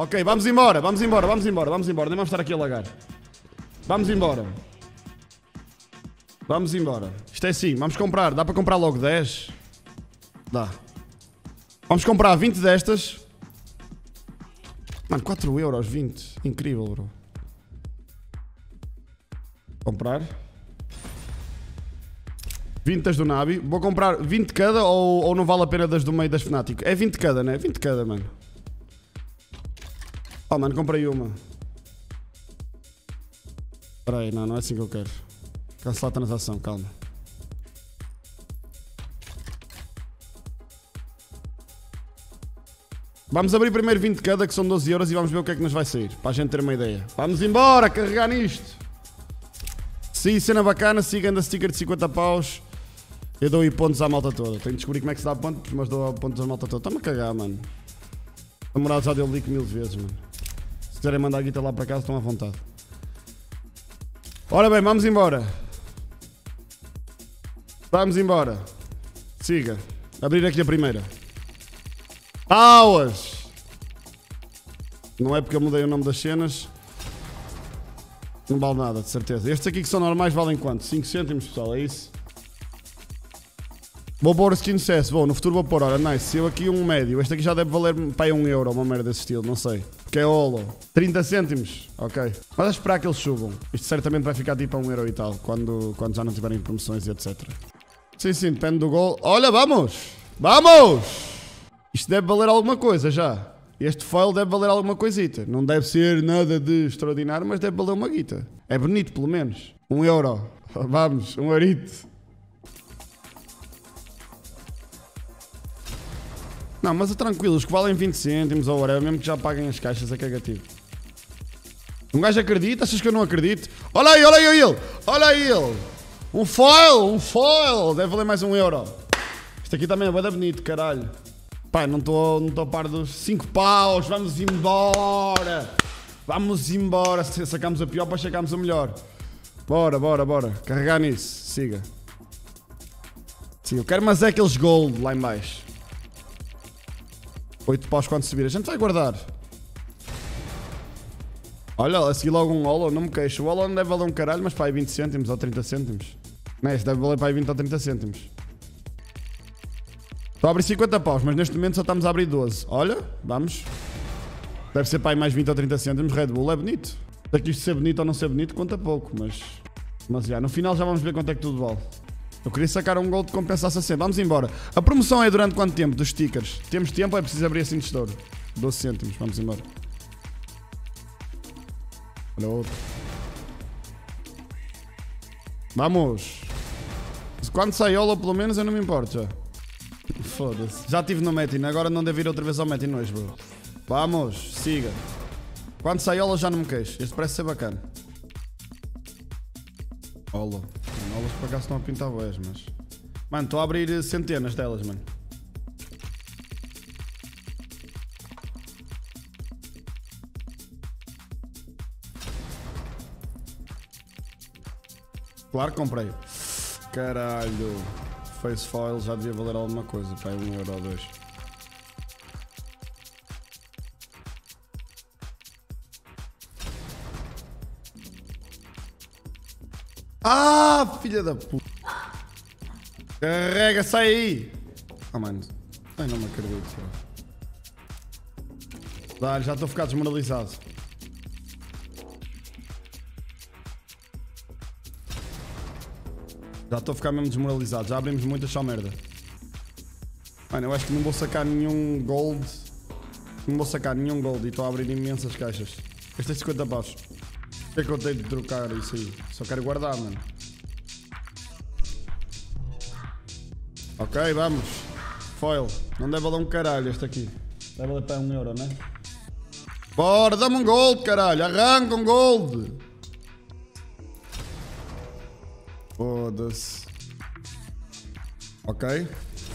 Ok, vamos embora, vamos embora, vamos embora, vamos embora. Nem vamos estar aqui a lagar. Vamos embora. Vamos embora. Isto é assim, vamos comprar. Dá para comprar logo 10? Dá. Vamos comprar 20 destas. Mano, 4 euros, 20. Incrível, bro. Comprar. 20 das do Nabi. Vou comprar 20 cada ou, ou não vale a pena das do meio das Fnatic? É 20 cada, né? 20 cada, mano. Oh, mano, comprei uma. Espera aí, não, não é assim que eu quero. Cancelar a transação, calma. Vamos abrir primeiro 20 cada, que são 12 euros, e vamos ver o que é que nos vai sair, para a gente ter uma ideia. Vamos embora, carregar nisto. Sim, cena bacana, siga anda sticker de 50 paus. Eu dou aí pontos à malta toda. Tenho de descobrir como é que se dá pontos, mas dou pontos à malta toda. Está-me a cagar, mano. A moral já deu leak mil vezes, mano. Se quiserem mandar a guita lá para casa, estão à vontade. Ora bem, vamos embora. Vamos embora. Siga. Abrir aqui a primeira. Auas! Não é porque eu mudei o nome das cenas. Não vale nada, de certeza. Estes aqui que são normais valem quanto? 5 cêntimos, pessoal, é isso? Vou pôr skin CS, vou, no futuro vou pôr, olha, nice, eu aqui um médio, este aqui já deve valer para um euro, uma merda desse estilo, não sei. Que é holo. 30 cêntimos, ok. Mas a esperar que eles subam. Isto certamente vai ficar tipo a um euro e tal, quando, quando já não tiverem promoções e etc. Sim, sim, depende do gol. Olha, vamos! Vamos! Isto deve valer alguma coisa já. Este foil deve valer alguma coisita. Não deve ser nada de extraordinário, mas deve valer uma guita. É bonito, pelo menos. Um euro. Vamos, um eurito. Não, mas tranquilo, os que valem 20 cêntimos ou whatever, mesmo que já paguem as caixas, é cagativo. Um gajo acredita? Achas que eu não acredito? Olha aí, olha aí ele! Olha aí ele! Um foil, um foil! Deve valer mais um euro. Isto aqui também é bem bonito, caralho. Pai, não estou não a par dos 5 paus, vamos embora! Vamos embora, sacamos a pior para chegarmos a melhor. Bora, bora, bora. Carregar nisso, siga. Sim, eu quero mas é aqueles gold lá em baixo. 8 paus quando subir. A gente vai guardar. Olha, a seguir logo um holo, não me queixo. O holo não deve valer um caralho, mas para aí 20 cêntimos ou 30 cêntimos. Não, este deve valer para aí 20 ou 30 cêntimos. Estou a abrir 50 paus, mas neste momento só estamos a abrir 12. Olha, vamos. Deve ser para aí mais 20 ou 30 cêntimos. Red Bull é bonito. Daqui isto ser bonito ou não ser bonito conta pouco, mas... Mas já, no final já vamos ver quanto é que tudo vale. Eu queria sacar um gol de compensação sempre. Vamos embora. A promoção é durante quanto tempo dos stickers? Temos tempo ou é preciso abrir assim de estouro? 12 cêntimos, vamos embora. Olha outro. Vamos. Quando sai Ola, pelo menos, eu não me importo já. Foda-se. Já estive no Metin, agora não devo ir outra vez ao Metin hoje, bro. Vamos, siga. Quando sai Ola já não me queixo. Este parece ser bacana. Ola. Olas por acaso estão a pintar boas, mas. Mano, estou a abrir centenas delas, mano. Claro que comprei. Caralho. Face foil já devia valer alguma coisa. Pai, um euro ou dois. Ah, filha da puta. Carrega, sai aí. Ah, mano. Ai, não me acredito. Dá, já estou a ficar desmoralizado. Já estou a ficar mesmo desmoralizado. Já abrimos muita só merda. Mano, eu acho que não vou sacar nenhum gold. Não vou sacar nenhum gold e estou a abrir imensas caixas. Este é 50 paus. O que eu tenho de trocar isso aí? Só quero guardar, mano. Ok, vamos. Foil. Não deve valer um caralho este aqui. Deve valer para um euro, né? Bora, dá-me um gold, caralho. Arranca um gold. Foda-se. Ok.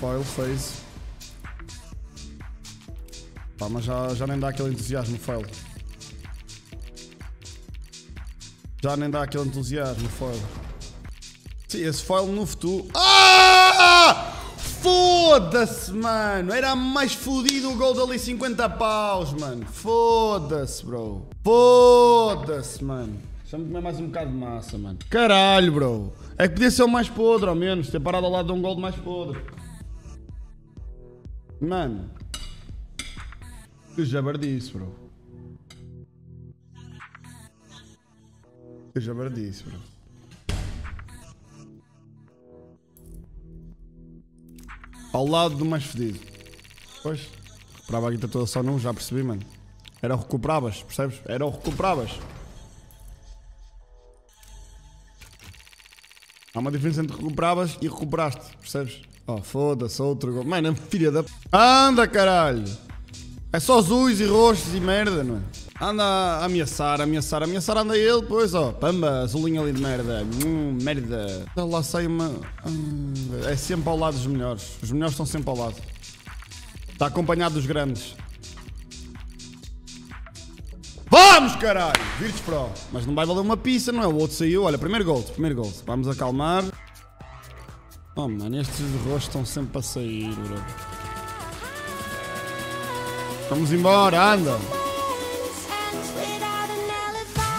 Foil, phase. Pá, mas já, já nem dá aquele entusiasmo, foil. Já nem dá aquele entusiasmo, foil. Sim, esse foil no futuro. Ah! Foda-se, mano. Era mais fodido o gol dali 50 paus, mano. Foda-se, bro. Foda-se, mano. Deixa-me comer mais um bocado de massa, mano. Caralho, bro. É que podia ser o mais podre, ao menos. Ter parado ao lado de um gol de mais podre. Mano. Que jabardice, bro. Que jabardice, bro. Ao lado do mais fedido. Pois. Recuperava a guita toda só não, já percebi, mano. Era o recuperavas, percebes? Era o recuperavas. Há uma diferença entre recuperavas e recuperaste, percebes? Oh, foda-se, outro gol. Mano, filha da. Anda, caralho! É só azuis e roxos e merda, não é? Anda a ameaçar, ameaçar, ameaçar, anda ele, pois ó, pamba, azulinho ali de merda, hum, merda. Lá sai uma. Hum, é sempre ao lado dos melhores. Os melhores estão sempre ao lado. Está acompanhado dos grandes. Vamos, caralho! Virtus Pro. Mas não vai valer uma pizza, não é? O outro saiu. Olha, primeiro gol, primeiro gol. Vamos acalmar. Oh, mano, estes rostos estão sempre a sair, bro. Vamos embora, anda!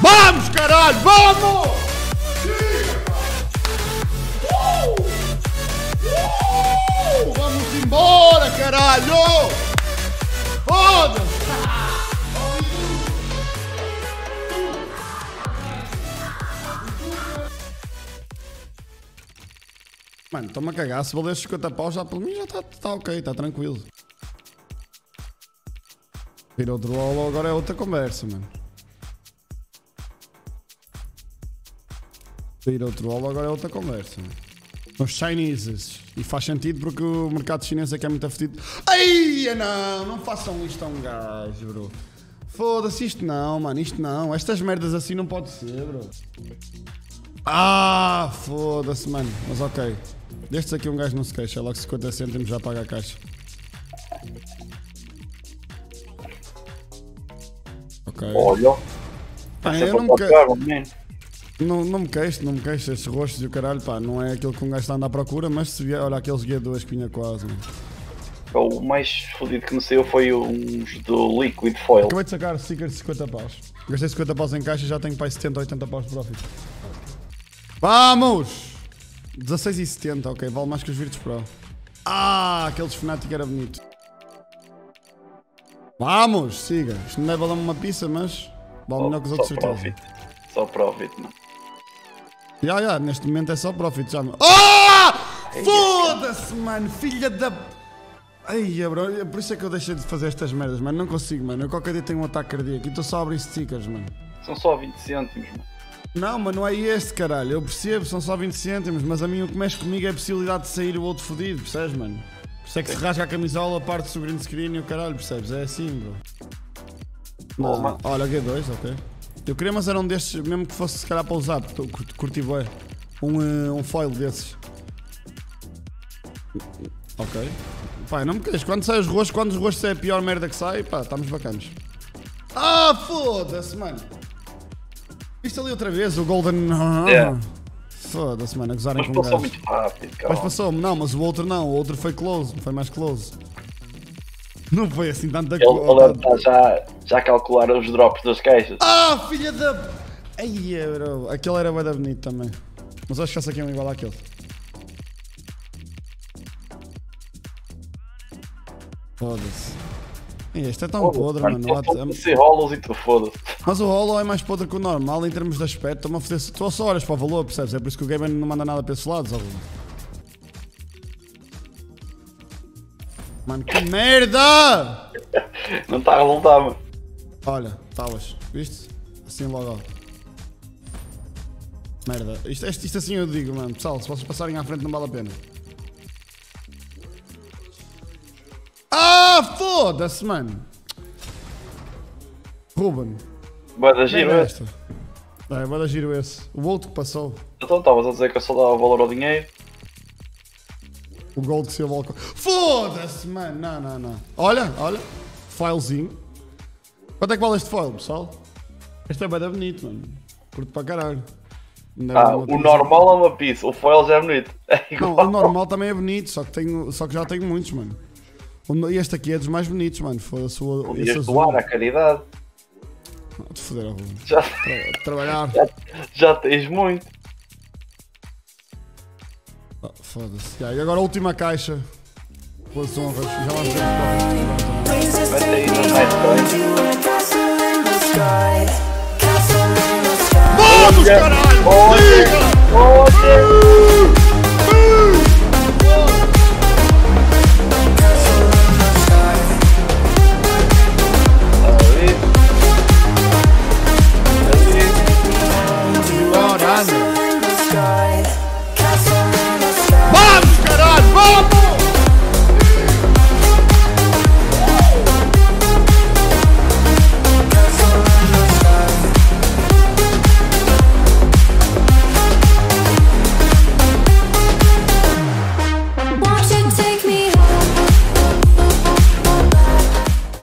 Vamos, caralho, vamos! Uh! Uh! Vamos embora, caralho! Foda-se! Mano, toma a cagar. Se valer 50 paus, já pelo mim já está tá ok, está tranquilo. Tira outro LOL, agora é outra conversa, mano. Tira outro LOL, agora é outra conversa. Mano. Os Chineses. E faz sentido porque o mercado chinês é que é muito afetido. Ai, não, não façam isto a um gajo, bro. Foda-se, isto não, mano, isto não. Estas merdas assim não pode ser, bro. Ah, foda-se, mano. Mas ok. Destes aqui um gajo não se queixa, logo 50 cêntimos já paga a caixa. Ok. Olha. Pá, Você eu não que... não, não me queixo, não me queixo. Estes rostos e o caralho, pá, não é aquilo que um gajo está a andar à procura, mas se vier, olha aqueles guiadores que vinha quase, mano. O mais fodido que me saiu foi uns do Liquid Foil. Acabei de sacar stickers de 50 paus. Gastei 50 paus em caixa e já tenho para aí 70, 80 paus de profit. Vamos! 16,70, ok, vale mais que os Virtus Pro. Ah, aqueles Fnatic era bonito. Vamos, siga. Isto não deve valer uma pizza, mas vale melhor que os outros, Só certeza. profit. Só profit, mano. Ya, ya, neste momento é só profit já. Ah! Foda-se, mano, filha da. Ai, é, bro, é por isso é que eu deixei de fazer estas merdas, mano. Não consigo, mano. Eu qualquer dia tenho um ataque cardíaco e estou só a abrir stickers, mano. São só 20 cêntimos, mano. Não, mas não é este, caralho. Eu percebo, são só 20 cêntimos, mas a mim o que mexe comigo é a possibilidade de sair o outro fodido, percebes, mano? Isso é que se rasga a camisola, parte-se o green screen e o caralho, percebes? É assim, bro. Não, Toma. olha, G2, ok. Eu queria, mas era um destes, mesmo que fosse se calhar para usar, curti- curti bué. Um, eh, um foil desses. Ok. Pá, não me queixo. Quando sai os rostos, quando os rostos é a pior merda que sai, pá, estamos bacanas. Ah, foda-se, mano. Viste ali outra vez o Golden. É. Foda-se, mano, a gozarem Mas com passou muito rápido, Mas calma. passou-me, não, mas o outro não, o outro foi close, foi mais close. Não foi assim tanta Ele, coisa. ele já, já a calcular os drops das caixas. Ah, filha da. Ai, bro. Aquele era da bonito também. Mas acho que esse aqui é um igual àquele. Foda-se. Este é tão podre, mano. Ser rolos e tu foda-se. Mas o Hollow é mais podre que o normal em termos de aspecto. Estou-me a. Tu só olhas para o valor, percebes? É por isso que o gamer não manda nada para esses lados, ó. Mano, que merda! Não está a resultar, mano. Olha, estavas, viste? Assim logo. ó. Merda, isto, isto, isto assim eu digo, mano. Pessoal, se vocês passarem à frente não vale a pena. Ah, foda-se, mano. Ruben. Vai dar giro é esse. esta? É, giro esse. O outro que passou. Então estavas a dizer que eu só dava valor ao dinheiro. O gold que se balcão. Foda-se, mano. Não, não, não. Olha, olha. Filezinho. Quanto é que vale este file, pessoal? Este é bem bonito, mano. Curto para caralho. Não é Ah, uma o normal é uma pizza, o foil já é bonito. É Não, o normal também é bonito, só que, tenho, só que já tenho muitos, mano. E este aqui é dos mais bonitos, mano. Foda-se o esse Podias doar à caridade. Foder a rua. Já, Tra- Trabalhar. já, já tens muito. Ah, Foda-se. E agora a última caixa. Pelas honras. Já os próximos Vai ter ido mais bem. Vamos, caralho!